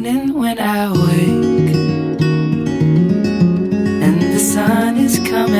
morning when I wake, and the sun is coming.